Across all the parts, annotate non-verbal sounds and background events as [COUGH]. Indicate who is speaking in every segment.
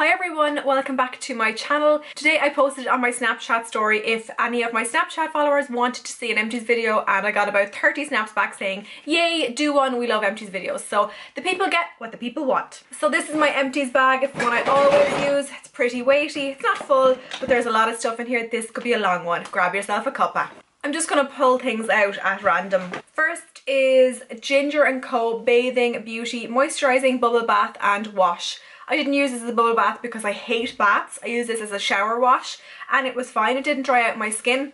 Speaker 1: Hi everyone, welcome back to my channel. Today I posted on my Snapchat story if any of my Snapchat followers wanted to see an Empties video and I got about 30 snaps back saying, yay, do one, we love Empties videos. So the people get what the people want. So this is my Empties bag, it's one I always use. It's pretty weighty, it's not full, but there's a lot of stuff in here. This could be a long one. Grab yourself a cuppa. I'm just gonna pull things out at random. First is Ginger & Co. Bathing Beauty Moisturising Bubble Bath and Wash. I didn't use this as a bubble bath because I hate baths. I use this as a shower wash and it was fine. It didn't dry out my skin.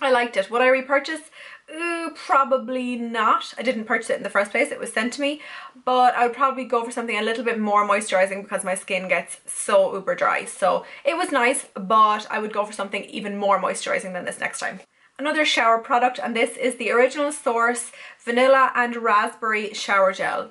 Speaker 1: I liked it. Would I repurchase? Uh, probably not. I didn't purchase it in the first place. It was sent to me. But I would probably go for something a little bit more moisturising because my skin gets so uber dry. So it was nice, but I would go for something even more moisturising than this next time. Another shower product, and this is the Original Source Vanilla and Raspberry Shower Gel.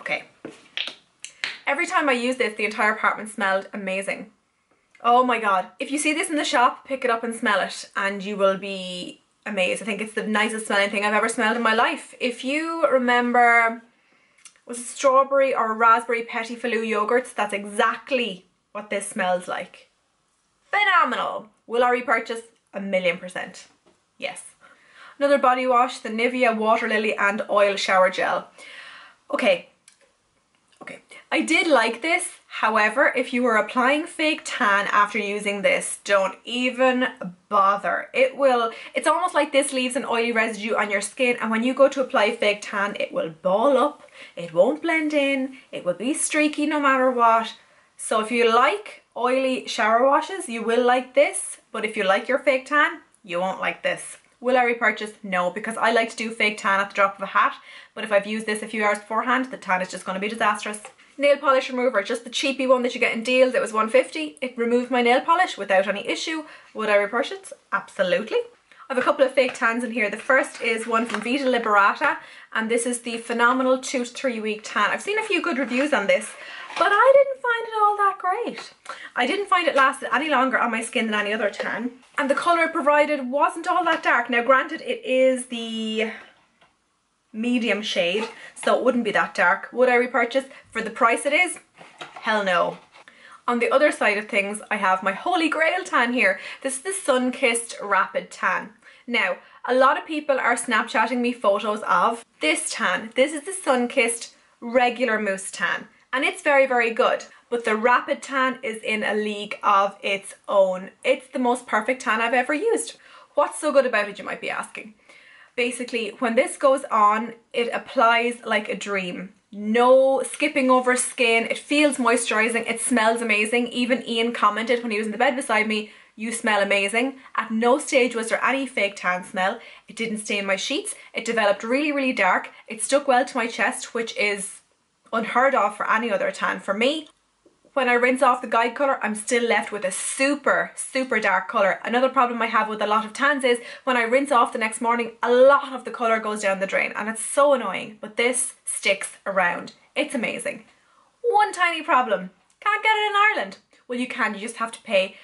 Speaker 1: Okay. Every time I used this, the entire apartment smelled amazing. Oh my god. If you see this in the shop, pick it up and smell it and you will be amazed. I think it's the nicest smelling thing I've ever smelled in my life. If you remember, was it strawberry or raspberry Petit Filou yogurts? That's exactly what this smells like. Phenomenal. Will I repurchase? A million percent. Yes. Another body wash, the Nivea Water Lily and Oil Shower Gel. Okay, Okay, I did like this. However, if you are applying fake tan after using this, don't even bother. It will, it's almost like this leaves an oily residue on your skin and when you go to apply fake tan, it will ball up, it won't blend in, it will be streaky no matter what. So if you like oily shower washes, you will like this. But if you like your fake tan, you won't like this. Will I repurchase? No, because I like to do fake tan at the drop of a hat, but if I've used this a few hours beforehand, the tan is just going to be disastrous. Nail polish remover, just the cheapy one that you get in deals, it was 150. It removed my nail polish without any issue. Would I repurchase? Absolutely. I have a couple of fake tans in here. The first is one from Vita Liberata, and this is the Phenomenal 2 to 3 week tan. I've seen a few good reviews on this, but I didn't find it all that great. I didn't find it lasted any longer on my skin than any other tan. And the colour it provided wasn't all that dark. Now granted, it is the medium shade, so it wouldn't be that dark. Would I repurchase? For the price it is? Hell no. On the other side of things, I have my holy grail tan here. This is the Sunkissed Rapid Tan. Now, a lot of people are Snapchatting me photos of this tan. This is the Sunkissed regular mousse tan and it's very, very good. But the Rapid Tan is in a league of its own. It's the most perfect tan I've ever used. What's so good about it, you might be asking? Basically, when this goes on, it applies like a dream. No skipping over skin, it feels moisturising, it smells amazing. Even Ian commented when he was in the bed beside me, you smell amazing. At no stage was there any fake tan smell. It didn't stain my sheets. It developed really, really dark. It stuck well to my chest, which is unheard of for any other tan. For me, when I rinse off the guide colour, I'm still left with a super, super dark colour. Another problem I have with a lot of tans is when I rinse off the next morning, a lot of the colour goes down the drain and it's so annoying, but this sticks around. It's amazing. One tiny problem, can't get it in Ireland. Well, you can, you just have to pay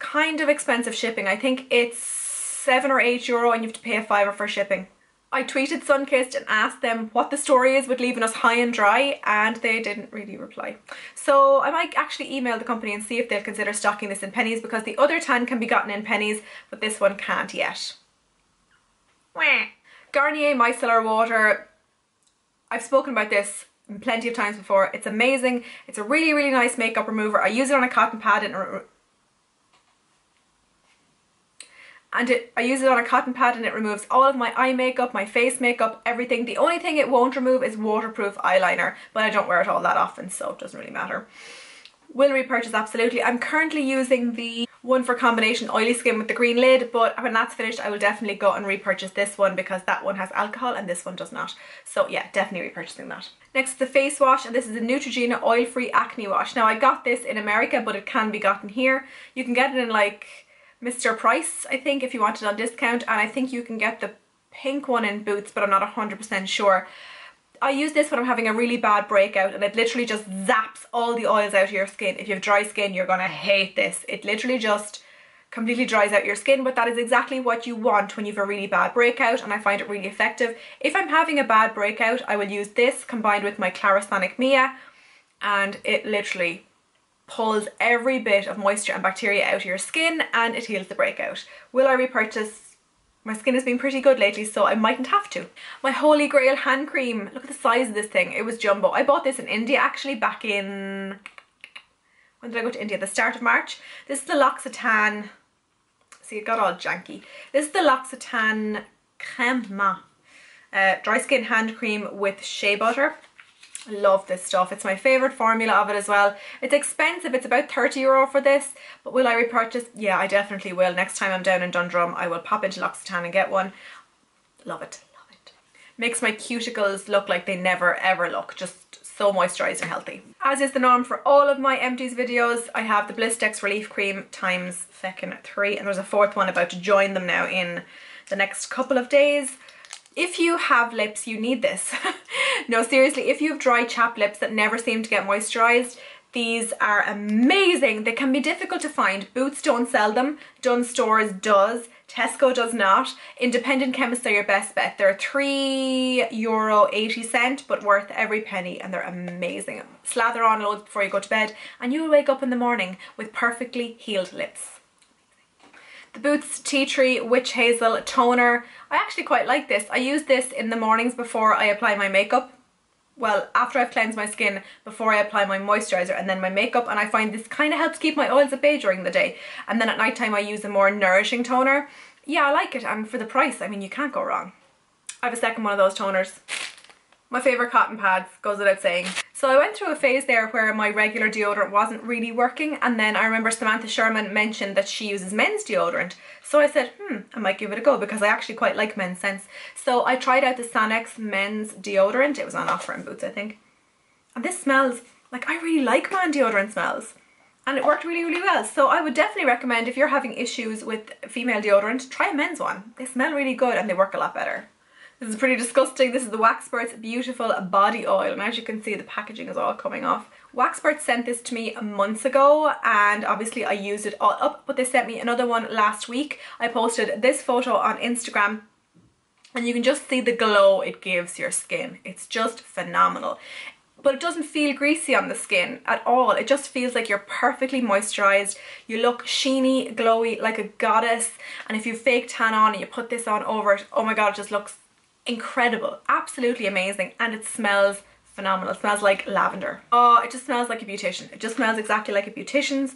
Speaker 1: kind of expensive shipping. I think it's seven or eight euro and you have to pay a fiver for shipping. I tweeted Sunkissed and asked them what the story is with leaving us high and dry and they didn't really reply. So I might actually email the company and see if they'll consider stocking this in Penneys because the other tan can be gotten in Penneys but this one can't yet. Garnier Micellar Water. I've spoken about this plenty of times before. It's amazing. It's a really, really nice makeup remover. I use it on a cotton pad and and it, I use it on a cotton pad and it removes all of my eye makeup, my face makeup, everything. The only thing it won't remove is waterproof eyeliner, but I don't wear it all that often, so it doesn't really matter. Will repurchase, absolutely. I'm currently using the one for combination oily skin with the green lid, but when that's finished, I will definitely go and repurchase this one because that one has alcohol and this one does not. So yeah, definitely repurchasing that. Next, the face wash, and this is a Neutrogena oil-free acne wash. Now, I got this in America, but it can be gotten here. You can get it in like Mr. Price, I think, if you want it on discount. And I think you can get the pink one in Boots, but I'm not 100% sure. I use this when I'm having a really bad breakout and it literally just zaps all the oils out of your skin. If you have dry skin, you're gonna hate this. It literally just completely dries out your skin, but that is exactly what you want when you have a really bad breakout and I find it really effective. If I'm having a bad breakout, I will use this combined with my Clarisonic Mia and it literally pulls every bit of moisture and bacteria out of your skin and it heals the breakout. Will I repurchase? My skin has been pretty good lately, so I mightn't have to. My Holy Grail hand cream. Look at the size of this thing. It was jumbo. I bought this in India actually back in... When did I go to India? The start of March. This is the L'Occitane. See, it got all janky. This is the L'Occitane Creme. Uh, dry skin hand cream with shea butter. Love this stuff. It's my favourite formula of it as well. It's expensive. It's about 30 euro for this. But will I repurchase? Yeah, I definitely will. Next time I'm down in Dundrum, I will pop into L'Occitane and get one. Love it. Love it. Makes my cuticles look like they never ever look. Just so moisturised and healthy. As is the norm for all of my empties videos, I have the Blistex Relief Cream times feckin' three. And there's a fourth one about to join them now in the next couple of days. If you have lips, you need this. [LAUGHS] no, seriously, if you have dry chapped lips that never seem to get moisturised, these are amazing. They can be difficult to find. Boots don't sell them. Dunnes Stores does. Tesco does not. Independent chemists are your best bet. They're three euro 80 cent, but worth every penny and they're amazing. Slather on loads before you go to bed and you will wake up in the morning with perfectly healed lips. The Boots Tea Tree Witch Hazel Toner. I actually quite like this. I use this in the mornings before I apply my makeup. Well, after I've cleansed my skin, before I apply my moisturiser and then my makeup and I find this kind of helps keep my oils at bay during the day. And then at night time I use a more nourishing toner. Yeah, I like it and for the price, I mean you can't go wrong. I have a second one of those toners. My favourite cotton pads, goes without saying. So I went through a phase there where my regular deodorant wasn't really working and then I remember Samantha Sherman mentioned that she uses men's deodorant. So I said, hmm, I might give it a go because I actually quite like men's scents. So I tried out the Sanex men's deodorant. It was on offer in Boots, I think. And this smells, like I really like man deodorant smells. And it worked really, really well. So I would definitely recommend if you're having issues with female deodorant, try a men's one. They smell really good and they work a lot better. This is pretty disgusting. This is the Waxperts Beautiful Body Oil. And as you can see, the packaging is all coming off. Waxpert sent this to me months ago and obviously I used it all up, but they sent me another one last week. I posted this photo on Instagram and you can just see the glow it gives your skin. It's just phenomenal. But it doesn't feel greasy on the skin at all. It just feels like you're perfectly moisturised. You look sheeny, glowy, like a goddess. And if you fake tan on and you put this on over it, oh my god, it just looks incredible, absolutely amazing, and it smells phenomenal. It smells like lavender. Oh, it just smells like a beautician. It just smells exactly like a beautician's.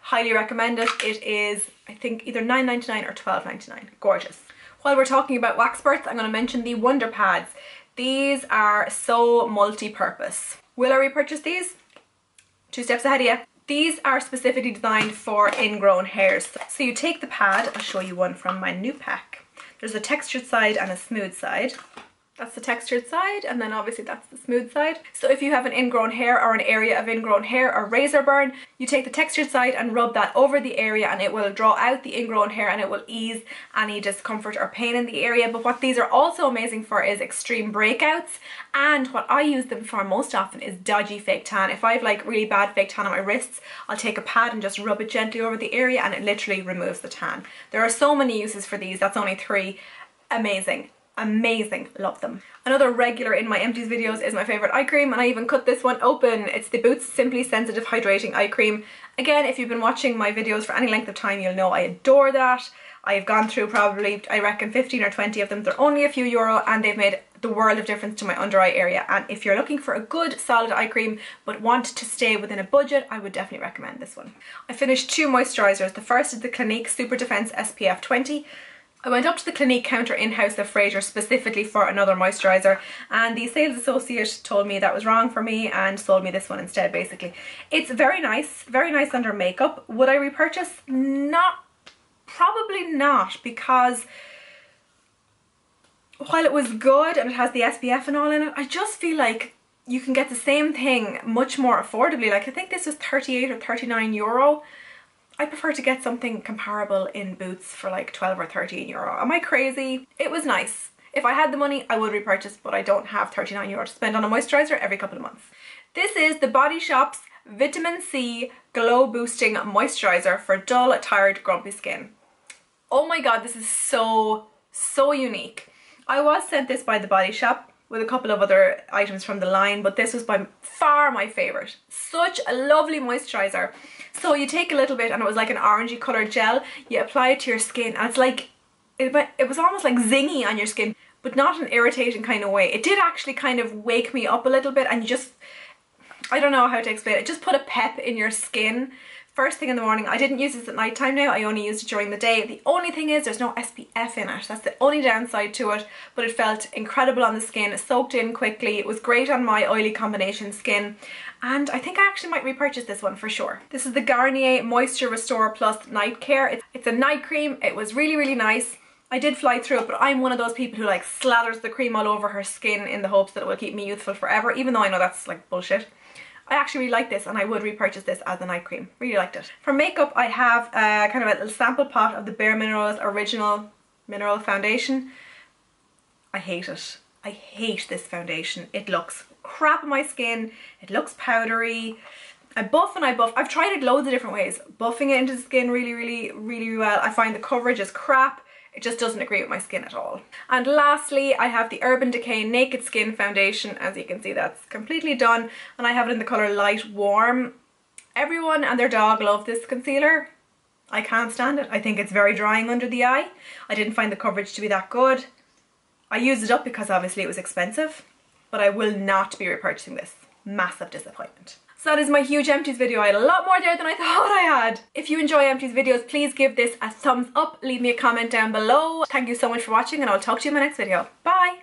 Speaker 1: Highly recommend it. It is, I think, either $9.99 or $12.99. Gorgeous. While we're talking about Waxperts, I'm going to mention the Wonder Pads. These are so multi-purpose. Will I repurchase these? Two steps ahead of you. These are specifically designed for ingrown hairs. So you take the pad, I'll show you one from my new pack. There's a textured side and a smooth side. That's the textured side and then obviously that's the smooth side. So if you have an ingrown hair or an area of ingrown hair or razor burn, you take the textured side and rub that over the area and it will draw out the ingrown hair and it will ease any discomfort or pain in the area. But what these are also amazing for is extreme breakouts and what I use them for most often is dodgy fake tan. If I have like really bad fake tan on my wrists, I'll take a pad and just rub it gently over the area and it literally removes the tan. There are so many uses for these, that's only three. Amazing amazing. Love them. Another regular in my empties videos is my favorite eye cream and I even cut this one open. It's the Boots Simply Sensitive Hydrating Eye Cream. Again if you've been watching my videos for any length of time you'll know I adore that. I've gone through probably I reckon 15 or 20 of them. They're only a few euro and they've made the world of difference to my under eye area. And if you're looking for a good solid eye cream but want to stay within a budget I would definitely recommend this one. I finished two moisturisers. The first is the Clinique Super Defense SPF 20 I went up to the Clinique counter in House of Fraser specifically for another moisturiser and the sales associate told me that was wrong for me and sold me this one instead basically. It's very nice, very nice under makeup. Would I repurchase? Not, probably not because while it was good and it has the SPF and all in it, I just feel like you can get the same thing much more affordably. Like I think this was 38 or 39 euro I prefer to get something comparable in Boots for like 12 or 13 euro. Am I crazy? It was nice. If I had the money, I would repurchase, but I don't have 39 euro to spend on a moisturiser every couple of months. This is the Body Shop's Vitamin C Glow Boosting Moisturiser for dull, tired, grumpy skin. Oh my god, this is so, so unique. I was sent this by the Body Shop with a couple of other items from the line, but this was by far my favourite. Such a lovely moisturiser. So you take a little bit and it was like an orangey coloured gel, you apply it to your skin and it's like, it, it was almost like zingy on your skin, but not an irritating kind of way. It did actually kind of wake me up a little bit and you just, I don't know how to explain it, just put a pep in your skin first thing in the morning. I didn't use this at night time now, I only used it during the day. The only thing is there's no SPF in it, that's the only downside to it, but it felt incredible on the skin, it soaked in quickly, it was great on my oily combination skin, and I think I actually might repurchase this one for sure. This is the Garnier Moisture Restore Plus Night Care. It's, it's a night cream, it was really, really nice. I did fly through it, but I'm one of those people who like slathers the cream all over her skin in the hopes that it will keep me youthful forever, even though I know that's like bullshit. I actually really like this and I would repurchase this as a night cream. Really liked it. For makeup I have uh, kind of a little sample pot of the Bare Minerals Original Mineral Foundation. I hate it. I hate this foundation. It looks crap on my skin. It looks powdery. I buff and I buff. I've tried it loads of different ways. Buffing it into the skin really, really, really well. I find the coverage is crap. It just doesn't agree with my skin at all. And lastly, I have the Urban Decay Naked Skin Foundation. As you can see, that's completely done. And I have it in the colour Light Warm. Everyone and their dog love this concealer. I can't stand it. I think it's very drying under the eye. I didn't find the coverage to be that good. I used it up because obviously it was expensive, but I will not be repurchasing this. Massive disappointment. So that is my huge empties video. I had a lot more there than I [LAUGHS] thought I had. If you enjoy empties videos, please give this a thumbs up. Leave me a comment down below. Thank you so much for watching and I'll talk to you in my next video. Bye!